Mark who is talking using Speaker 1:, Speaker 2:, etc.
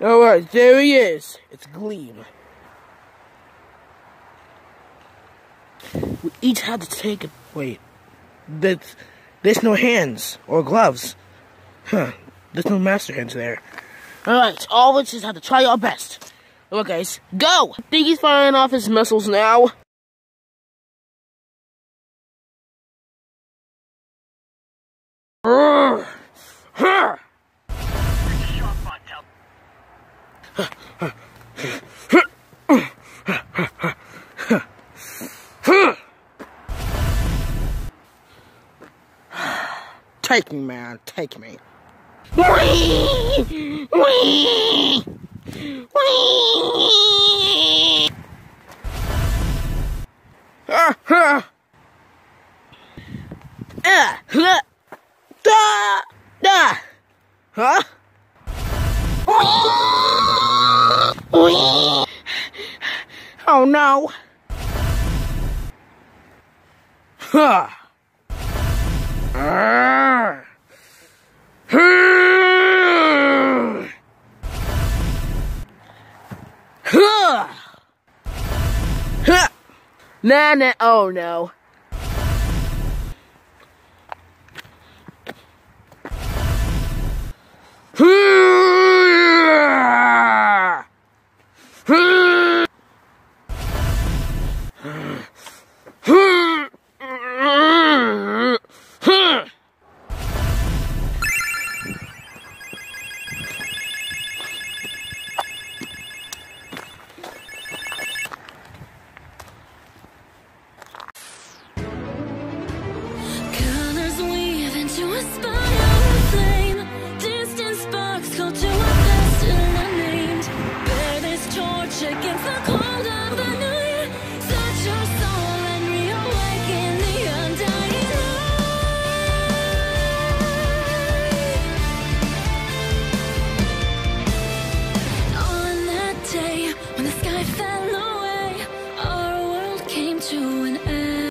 Speaker 1: Alright, there he is. It's Gleam. We each had to take it. Wait. There's, there's no hands or gloves. Huh. There's no master hands there. Alright, all of us just have to try our best. Alright, guys, go! I think he's firing off his missiles now. Take me, man. Take me. Ah. Ah. Da! Da! Huh? Oh no! Huh! Huh! Huh! Nah, oh no.
Speaker 2: and the way our world came to an end.